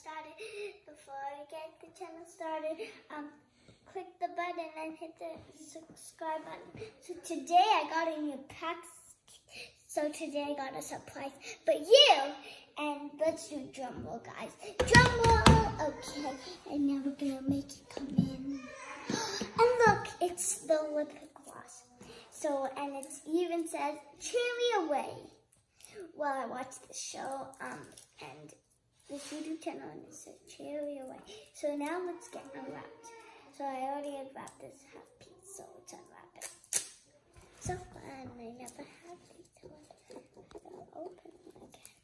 started, before I get the channel started, um, click the button and hit the subscribe button. So today I got a new pack. So today I got a surprise for you. And let's do drum roll, guys. Drum roll. Okay. And now we're gonna make it come in. And look, it's the lip gloss. So, and it even says cherry away. Well, I watched the show, um, and YouTube channel, and it says cherry away. So now let's get unwrapped. So I already unwrapped this half piece, so let's unwrap it. So fun, I never had these ones. I'll open them again.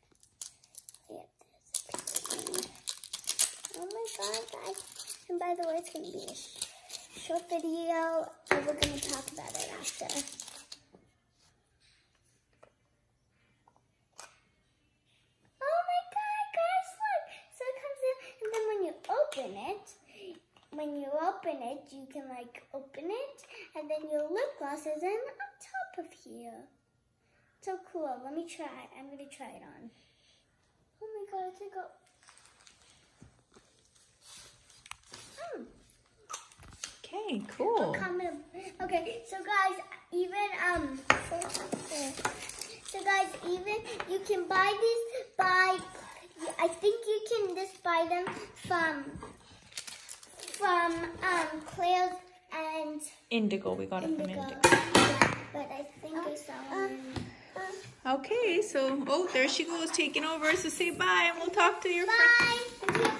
Yeah, Oh my god, guys. And by the way, it's gonna be a short video, we're gonna talk about it after. open it, when you open it, you can like open it and then your lip gloss is in on top of here. So cool. Let me try. I'm going to try it on. Oh my god, it's like a... Okay, cool. Okay, so guys, even, um, so guys, even, you can buy these by I think you can just buy them from from um Claire's and Indigo. We got Indigo. it from Indigo. Yeah, but I think I saw them. Okay, so oh, there she goes taking over. So say bye, and we'll talk to your bye. friend. Bye. Please move out.